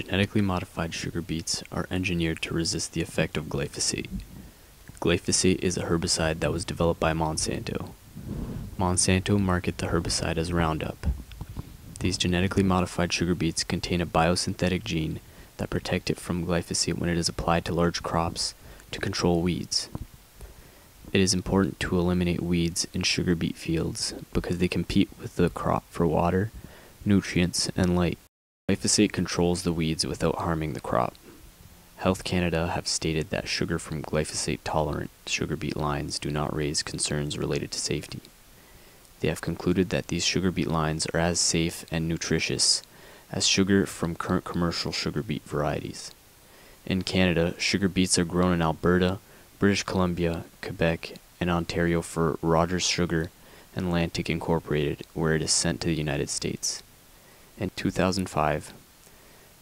Genetically modified sugar beets are engineered to resist the effect of glyphosate. Glyphosate is a herbicide that was developed by Monsanto. Monsanto market the herbicide as Roundup. These genetically modified sugar beets contain a biosynthetic gene that protect it from glyphosate when it is applied to large crops to control weeds. It is important to eliminate weeds in sugar beet fields because they compete with the crop for water, nutrients, and light. Glyphosate controls the weeds without harming the crop. Health Canada have stated that sugar from glyphosate tolerant sugar beet lines do not raise concerns related to safety. They have concluded that these sugar beet lines are as safe and nutritious as sugar from current commercial sugar beet varieties. In Canada, sugar beets are grown in Alberta, British Columbia, Quebec, and Ontario for Rogers Sugar and Lantic Incorporated, where it is sent to the United States. In 2005,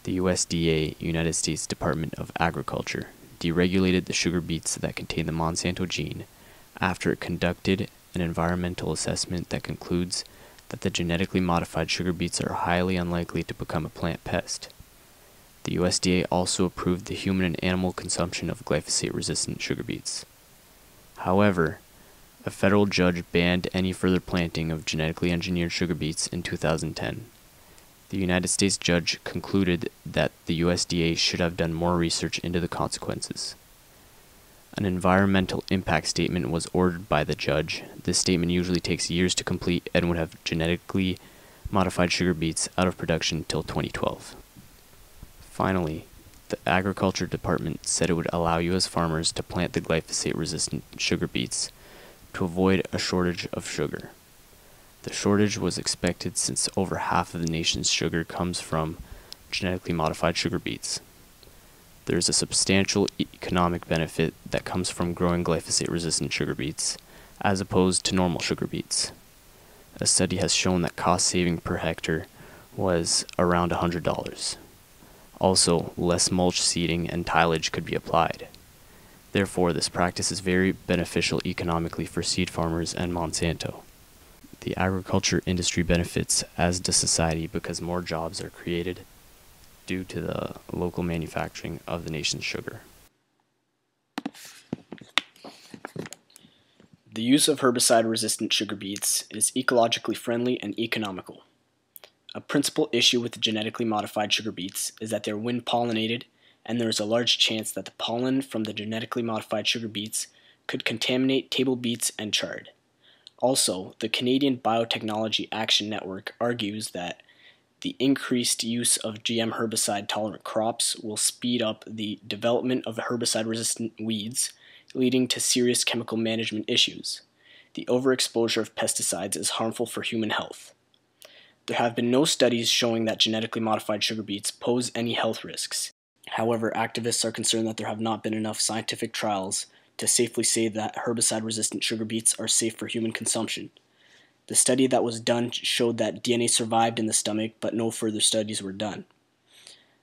the USDA, United States Department of Agriculture, deregulated the sugar beets that contain the Monsanto gene after it conducted an environmental assessment that concludes that the genetically modified sugar beets are highly unlikely to become a plant pest. The USDA also approved the human and animal consumption of glyphosate resistant sugar beets. However, a federal judge banned any further planting of genetically engineered sugar beets in 2010. The United States judge concluded that the USDA should have done more research into the consequences. An environmental impact statement was ordered by the judge. This statement usually takes years to complete and would have genetically modified sugar beets out of production till 2012. Finally, the Agriculture Department said it would allow U.S. farmers to plant the glyphosate resistant sugar beets to avoid a shortage of sugar. The shortage was expected since over half of the nation's sugar comes from genetically modified sugar beets. There is a substantial economic benefit that comes from growing glyphosate resistant sugar beets, as opposed to normal sugar beets. A study has shown that cost saving per hectare was around $100. Also, less mulch seeding and tillage could be applied. Therefore, this practice is very beneficial economically for seed farmers and Monsanto. The agriculture industry benefits, as does society, because more jobs are created due to the local manufacturing of the nation's sugar. The use of herbicide resistant sugar beets is ecologically friendly and economical. A principal issue with genetically modified sugar beets is that they're wind pollinated, and there is a large chance that the pollen from the genetically modified sugar beets could contaminate table beets and chard. Also, the Canadian Biotechnology Action Network argues that the increased use of GM herbicide tolerant crops will speed up the development of herbicide resistant weeds, leading to serious chemical management issues. The overexposure of pesticides is harmful for human health. There have been no studies showing that genetically modified sugar beets pose any health risks. However, activists are concerned that there have not been enough scientific trials to safely say that herbicide resistant sugar beets are safe for human consumption. The study that was done showed that DNA survived in the stomach, but no further studies were done.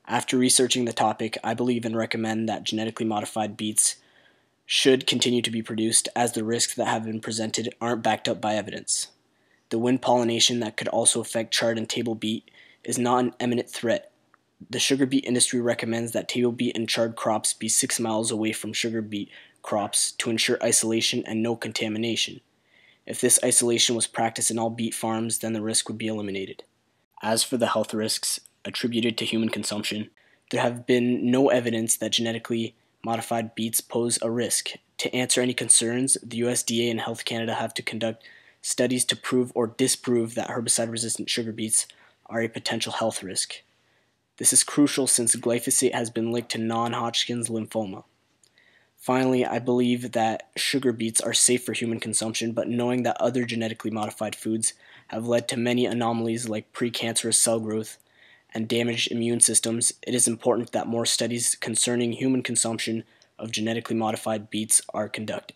After researching the topic, I believe and recommend that genetically modified beets should continue to be produced as the risks that have been presented aren't backed up by evidence. The wind pollination that could also affect chard and table beet is not an imminent threat. The sugar beet industry recommends that table beet and chard crops be 6 miles away from sugar beet crops to ensure isolation and no contamination. If this isolation was practiced in all beet farms, then the risk would be eliminated. As for the health risks attributed to human consumption, there have been no evidence that genetically modified beets pose a risk. To answer any concerns, the USDA and Health Canada have to conduct studies to prove or disprove that herbicide resistant sugar beets are a potential health risk. This is crucial since glyphosate has been linked to non Hodgkin's lymphoma. Finally, I believe that sugar beets are safe for human consumption, but knowing that other genetically modified foods have led to many anomalies like precancerous cell growth and damaged immune systems, it is important that more studies concerning human consumption of genetically modified beets are conducted.